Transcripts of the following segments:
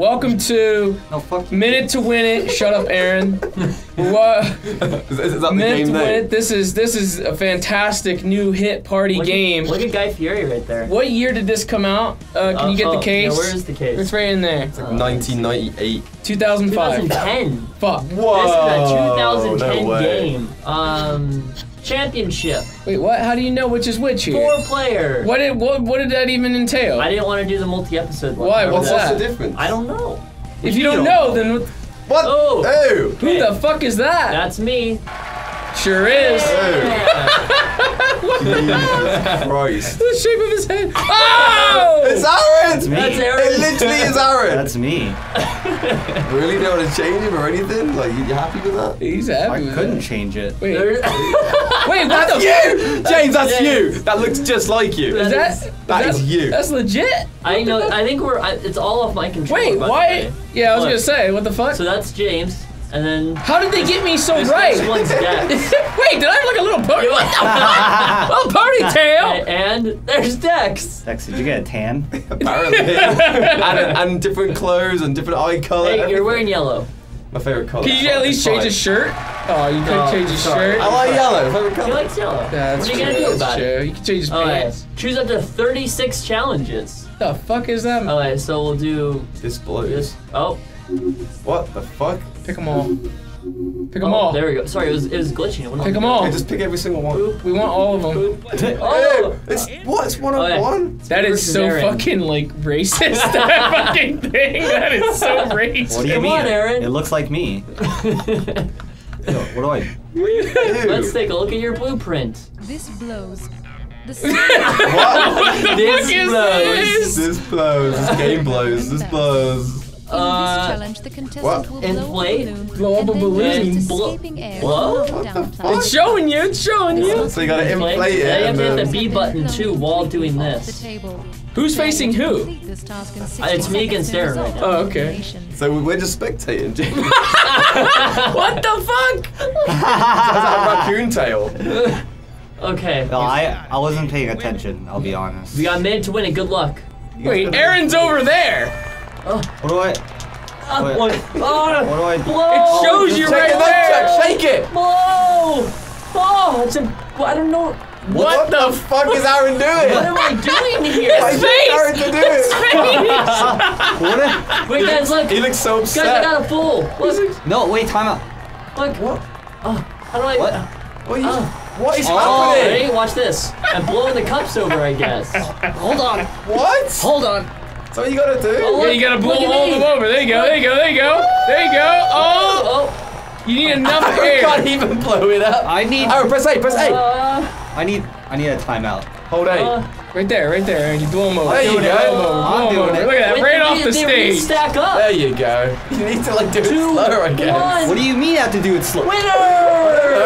Welcome to No, fuck you. Minute to Win It. Shut up, Aron. What? Is, is that the Minute game to Win? It. This is this is a fantastic new hit party Look at- game. Look at Guy Fieri right there. What year did this come out? Uh, can you get Oh, the case? Yeah, where is the case? It's right in there. 1998. 2005. 2010. Fuck. Whoa! This is a 2010 no way. game. Um, championship. Wait, what? How do you know which is which here? Four player. What did what, what did that even entail? I didn't want to do the multi-episode one. Why? What's that? the difference? I don't know. if you don't know, then what- What? Oh. Oh! who the fuck is that? That's me. Sure is. Yeah. Christ. the shape of his head. Oh! It's Aron! me. That's It literally is Aron! That's me. really don't want to change him or anything? Like, you, you happy with that? He's happy I with couldn't that. change it. Wait, wait, what the? You! James, that's James. you! That looks just like you. Is That that? That is you. That's legit. I know. I think we're. I, it's all off my control. Wait, why? Yeah, I was Look. gonna say, what the fuck? So that's James, and then How did they get me so this right? next one's Dex. Wait, did I have like a little pony? What the fuck? little ponytail? and there's Dex. Dex, did you get a tan? Apparently. and, and different clothes and different eye colour. Hey, you're wearing yellow. My favourite colour. Can you at least change his shirt? Oh, you couldn't No, change his sorry. shirt. I like yellow. Favourite He likes yellow. Yeah, that's what are you true, gonna do that's about true. it? You can change his Alright, pants. choose up to 36 challenges. The fuck is that? Alright, so we'll do This blows. this. Oh, What the fuck? Pick them all. Pick them oh, all. there we go. Sorry, it was it was glitching. It Pick them all. Okay, just pick every single one. Boop. We want all of them. Boop. Oh, Oh, it's what? It's one on Okay. Oh, one. That is so Aron. fucking like racist. that fucking thing. That is so racist. What do you Come mean? on, Aron. It looks like me. Yo, what do I? Let's take a look at your blueprint. This blows. The What? the This fuck is blows. this? this blows. This game blows. This blows. In Uh, this challenge, the contestant what? will Inflate? blow a balloon, Blow up a balloon. use Blow- escaping air Blow? to knock What the plastic. It's showing you. It's showing you. So you gotta inflate it. Yeah, you have to hit the B button too while doing this. Who's facing who? Complete this task in Uh, it's me against seconds Aron right now. Oh, okay. So we're just spectating. James. What the fuck? That's a raccoon tail. Okay. Well, I I wasn't paying attention. I'll be honest. We got mid to win it. Good luck. Wait, Aron's over there. What do I? Uh, what? Oh, What do I? blow! It shows you right there. Jack, shake it. Blow! Oh, it's a. I don't know. What, the fuck is Aron doing? What am I doing here? I His need Aron to do it. What? Wait, guys, look. He looks so Guys, I got a fool. Look, No, wait, time out. look. What? Oh, how do I? What? What, are you, Oh. what is Oh, happening? ready? Watch this. I'm blowing the cups over, I guess. Hold on. What? Hold on. That's what you gotta do. Oh, Yeah, you gotta blow Look all of them over. There you go. There you go. There you go. There you go. Oh, Oh. you need enough I air. can't even blow it up. I need. Oh, press A, press A. Uh, I need. I need a timeout. Hold A. uh, Right there, right there. And you blow them over. There you Blow 'em go. over, I'm over. doing it. Look at that. wait, Right off the stage. Stack up. There you go. You need to like do it Two, slower, I guess. one. What do you mean I have to do it slow? I'm Winner!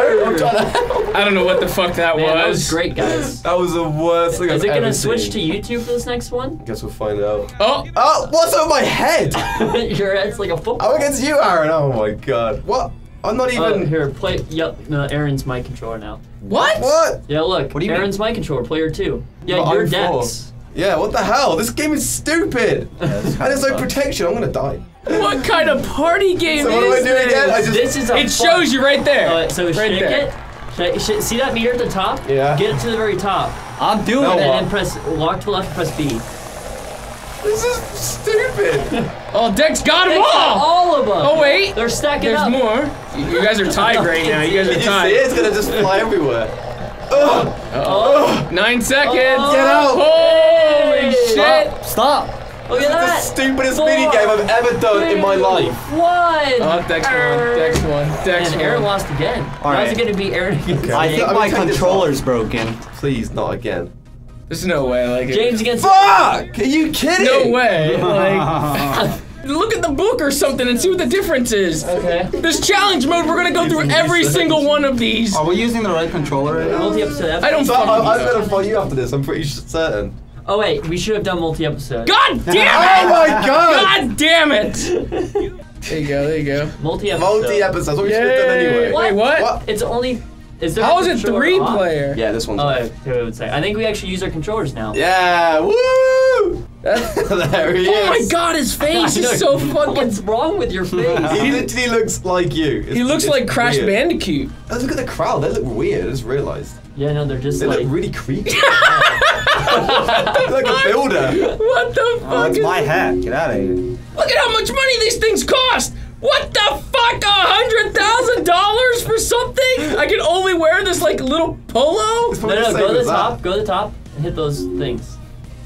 Trying to help. I don't know what the fuck that Man, that was was. great, guys. That was the worst thing Is I've it ever gonna switch to seen. YouTube for this next one? Guess we'll find out. Oh, Oh, what's on my head? Your head's like a football. I'm against you, Aron. Oh my god. What? I'm not even. Oh, here, play. Yep, no, Aron's my controller now. what? What? Yeah, look. What do you mean? Aron's my controller, player two. Yeah, But you're I'm. Dex. Yeah, what the hell? This game is stupid. this and there's no kinda protection. I'm gonna die. What kind of party game So is what do I do this? again? I just. This is a. It fun- shows you right there. Alright, so right shake there. it. Shake, sh- see that meter at the top? Yeah. Get it to the very top. I'm doing No, And then press walk to the left and press B. This is stupid. Oh, Dex got them got all. all of them. Oh wait, They're stacking there's up. more. You you guys are tied right now. You guys Did are you see it? tied. It's gonna just fly everywhere. Ugh. Oh, Nine seconds. Oh. Get out. Holy Hey. shit. Stop. Look at This is the stupidest Four, mini game I've ever done in my life. One. Oh, Dex won. Dex won. Dex And Aron lost again. All Now it's right. gonna be Aron against Okay. I think I'm my gonna take this controller's broken. Please, not again. There's no way. Like it- James against. Fuck! Are you kidding? No way. Like, look at the book or something and see what the difference is. Okay. This challenge mode, we're gonna go through every single one of these. Are we using the right controller right now? Multi-episode. I don't So I, fucking I'm gonna fight you after this. I'm pretty certain. Oh wait, we should have done multi-episode. God oh damn it! Oh my god! God damn it! There you go. There you go. Multi-episode. Multi episodes. What we should have done Yay. anyway. Wait, what? What? It's only. Is there? How a is it three off? player? Yeah, this one's. Oh, I I would say. I think we actually use our controllers now. Yeah, woo! There he Oh my god, his face is so fucking. What's wrong with your face? He literally looks like you. It's- He looks like Crash weird. Bandicoot. Oh, look at the crowd. They look weird. I just realised. yeah, no, they're just They like. look really creepy. Like a builder. What the Oh, fuck? it's is- my hat. Get out of here. Look at how much money these things cost. What the fuck? A hundred thousand dollars for something? I can only wear this like little polo. It's no, no, go to as the that. top. Go to the top and hit those things.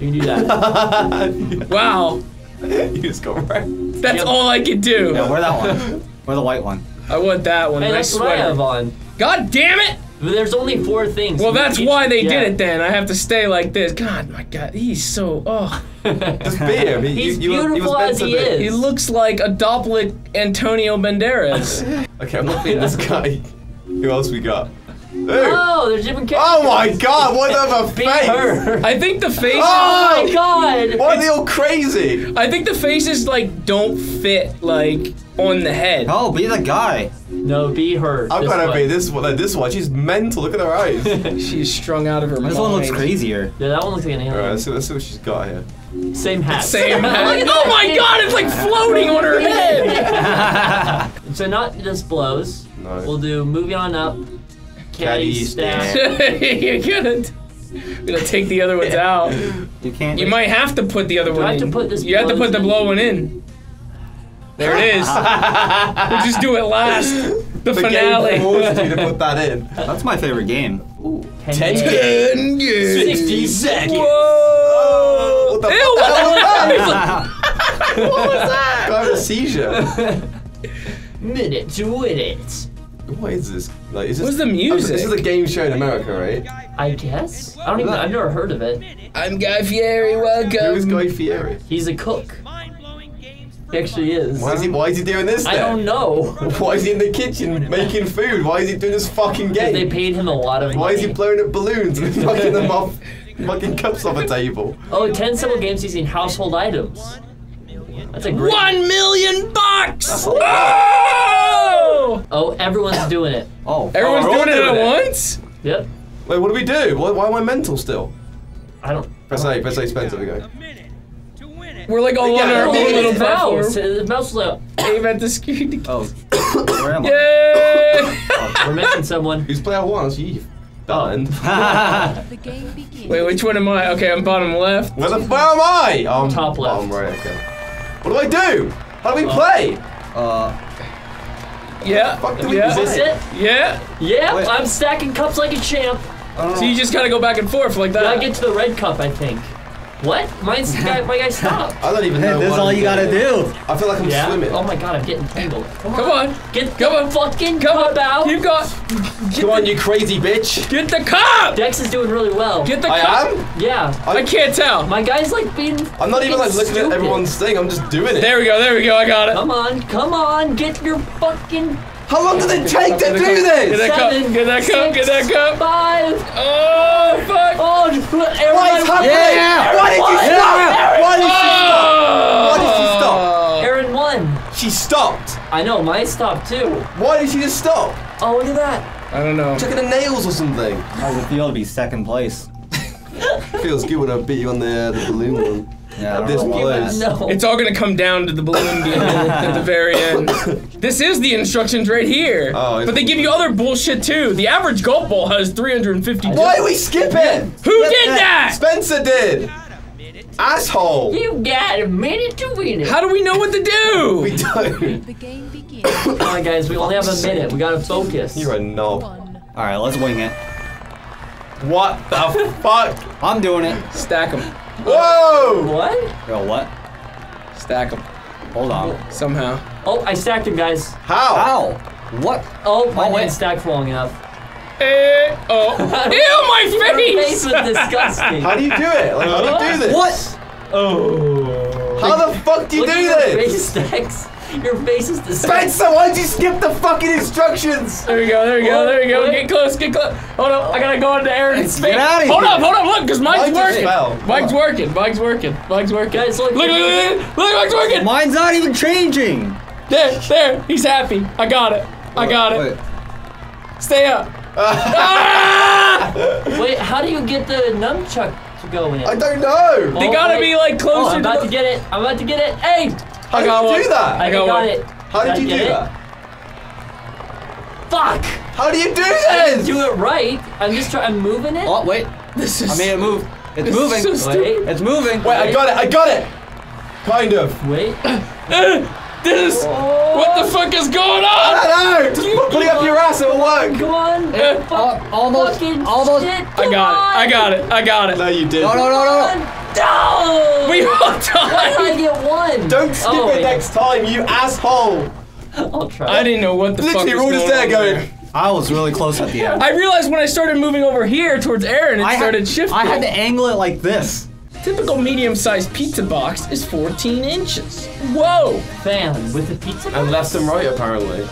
You can do that. Wow, you just got wrecked. that's Yep. all I can do. Yeah, wear that one. Wear the white one. I want that one. hey, nice that's what I have sweater. on. God damn it! But There's only four things. Well, that's Each- why they yeah. did it. Then I have to stay like this. God, my God, he's so. Oh, Just be him. He, He's you, you, were- he beautiful as he is. he looks like a doppler Antonio Banderas. Okay, I'm not being this guy. Who else we got? Who? Oh, there's different oh characters. Oh my god, what of a face! her. I think the face. Oh Oh! my god. Why are they all crazy? I think the faces like don't fit like on the head. Oh, be the guy. No, be her. I'm gonna be this one. This one. She's mental. Look at her eyes. She's strung out of her mind. This one looks crazier. Yeah, that one looks like an Alright, alien. let's see, let's see what she's got here. Same hat. Same Look head. Oh my god, it's like floating on her head. So not just blows. No. We'll do moving on up. Caddy Caddy stack. You're gonna, gonna take the other ones out. You can't. You might have to put the other Do one I have in. to put this you have to put the blow one in. There it is. we'll just do it last. The, The finale. game forced you to put that in. That's my favorite game. Ten Ten years. 60 seconds. Whoa! What the Ew, what the was fuck? What was that? I have a seizure. Minute to win it. What is this? Like, is this? What's the Oh, music? This is a game show in America, right? I guess. I don't even. I've never heard of it. I'm Guy Fieri. Welcome. Who is Guy Fieri? He's a cook. He actually is. Why is he? Why is he doing this? I don't know. Why is he in the kitchen making food? Why is he doing this fucking game? They paid him a lot of money. Why is he blowing up balloons and fucking them off fucking cups off a table? Oh, 10 simple games using household items. That's a great. One million bucks! That's. Oh! Oh, everyone's doing it. Oh. Everyone's oh, we're doing it at it. once? Yep. Wait, what do we do? Why, why am I mental still? I don't. Press A, press A, Spencer, we go. We're like all on Yeah, our oh, own it's little the mouse. platform. The mouse is like, Aim at the screen. Oh. Where am I? Yay! Oh, we're missing someone. Who's player one? It's you. Done. Oh. The game begins. Wait, which one am I? Okay, I'm bottom left. Where the where am I? Oh, I'm Top left. I'm right. Okay. What do I do? How do we uh, play? Uh. Yeah. Fuck do we Yeah. Is this it? Yeah. Yeah, Wait. I'm stacking cups like a champ. So you just gotta go back and forth like that. I get to the red cup, I think. What? Mine's guy, my guy stopped. I don't even know. This is all I'm you gotta doing. do. I feel like I'm Yeah. swimming. Oh my god, I'm getting tangled. Come on. Come on. Get Come the on. fucking Come cup on. out. You got. Get Come on, you crazy bitch. get the cup. Dex is doing really well. Get the I cup. am. yeah. I can't tell. My guy's like being. I'm not even like looking stupid. at everyone's thing. I'm just doing it. There we go. There we go. I got it. Come on, come on, get your fucking How long did it take to do this? Get that this? cup. Get that cup. Get that six, cup. five. Oh fuck. Oh, What is everyone. happening? Yeah. Why did you stop? Why did she stop? Why did she stop? Aron won. She stopped. I know, mine stopped too. Why did she just stop? Oh, look at that. I don't know. Checking the nails or something. How does it feel to be second place? Feels good when I beat you on the, the balloon one. Yeah, I don't This know place. No. It's all gonna come down to the balloon deal at the very end. This is the instructions right here. Oh, but they give you other bullshit too. The average golf ball has 350. Why are we skipping? Who did that? Spencer did. Asshole. You got a minute to win it. How do we know what to do? We don't. The game begins. Come on, guys, we only have a minute. We gotta focus. You're a knob. All right, let's wing it. What the fuck? I'm doing it. Stack them. Whoa! What? Yo, what? Stack them Hold on. somehow. Oh, I stacked him, guys. How? How? What? Oh, my Oh, wait. didn't stack for long enough. Eh, oh. Ew, my face! Your face face! was disgusting. How do you do it? Like, how do you do this? What? Oh. How the fuck do you Look do at your this? face stacks. Your face is disgusting. Spencer, why'd you skip the fucking instructions? There we go, there we go, there we go. What? Get close, get close. Hold up, I gotta go into Aron's face. Get outta Hold here. Hold up, hold up, look, because Mike's Mine just working. fell. Mike's working, Mike's working, Mike's working. Guys, look. Look, look, look, look, look, Mike's working. Mine's not even changing. There, there, he's happy. I got it. I got it. Wait. Stay up. Ah! Wait, how do you get the nunchuck to go in? I don't know. They Oh, gotta wait. be like closer Oh, I'm to about the- to get it. I'm about to get it. Hey! How I got did you one. do that? I got got, it. How Did did you get do it? that? Fuck! How do you do I this? do it right. I'm just trying. I'm moving it. Oh wait, This is. I made it move. It's moving. so. Wait. It's moving. Wait, I got it. I got it. Kind of. Wait. This is. What the fuck is going on? I don't know. Just put, putting up your ass. It'll work. Come on. Eh, Fuck. almost- almost- Shit. I got on. it. I got it. I got it. No, you didn't. No, no, no, no, no. No. We all Why did I get one? Don't skip Oh, it wait. next time, you asshole. I'll try. I didn't know what the fuck Literally, was we're all just going there going. I was really close at the end. I realized when I started moving over here towards Aron, it I started had, shifting. I had to angle it like this. Typical medium-sized pizza box is 14 inches. Whoa! fan with a pizza. And left and right, apparently.